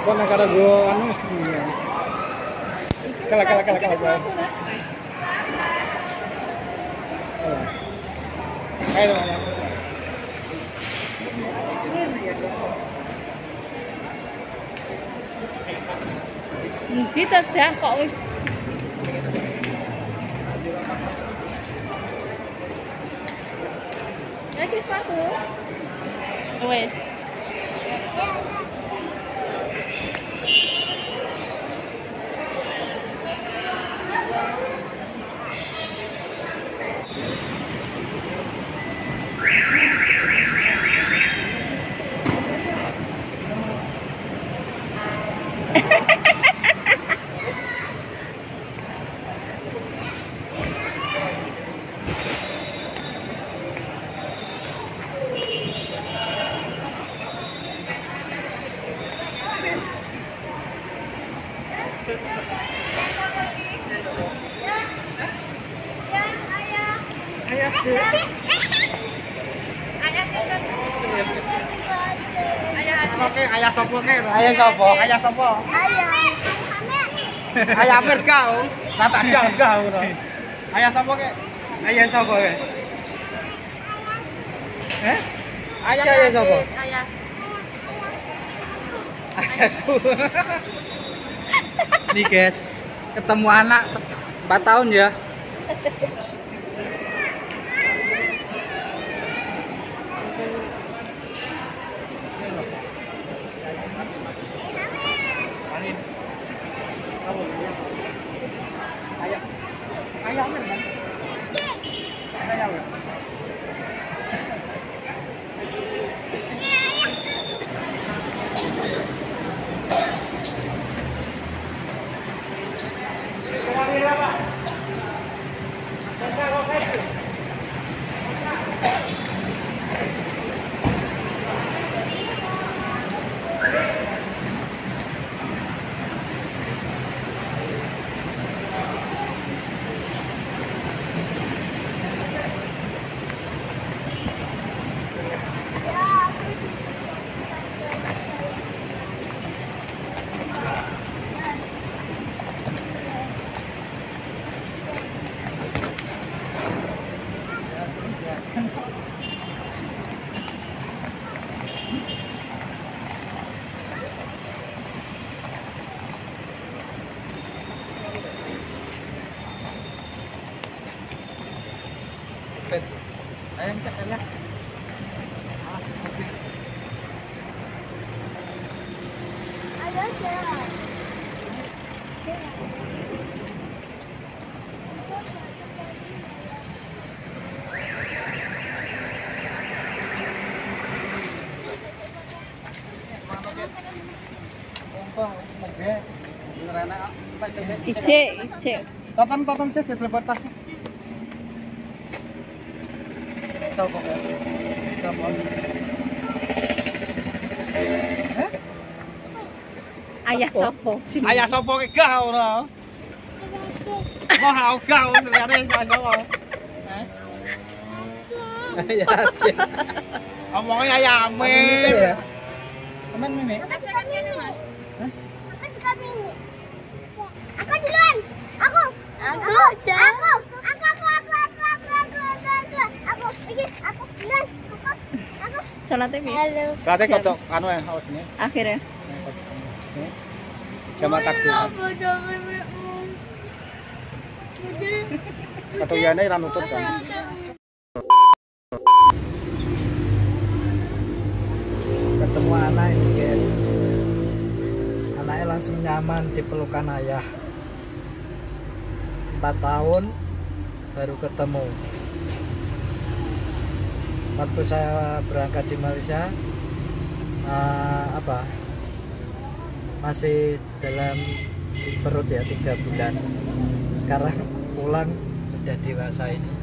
Bukan cara gue anu iya. Kalah kalah kalah kalah kalah. Ayo. Endi to dah kok Thank you, Sparkle. Anyways. Oke, ayah sopo ke? Ayah sopo? Ayah sopo? Ayah Amir kau. Sat aja kau. Ayah sopo ke? Ayah sapa ya? Eh? Ayah Ayah sopo? Ayah. Ayahku. Nih guys, ketemu anak 4 tahun ya. Cái giống mình đánh. Cái đâu rồi? Ayan, check ka lang. Ayan, check. Check. Di Ayah sopo? Ayah sopo ki gah ora. Wah, ayah Omongnya ayah amin. Amir. ya? Teman ini? Aku duluan. Aku. Aku. Aku. Aku. Aku. Aku. Aku. Aku. Aku. Aku. Aku. Aku. Iki. Aku duluan. Aku. Aku. Salatnya piye? Halo. Kate kodok anu ya haus ini. Akhirnya. Jamaah takjil. Apa jammu? Katuyane ra nutut kan. Ketemu anak ini guys. Anaknya langsung nyaman di pelukan ayah. 4 tahun baru ketemu. Waktu saya berangkat di Malaysia eh, apa masih dalam perut ya tiga bulan. Sekarang pulang udah dewasa ini.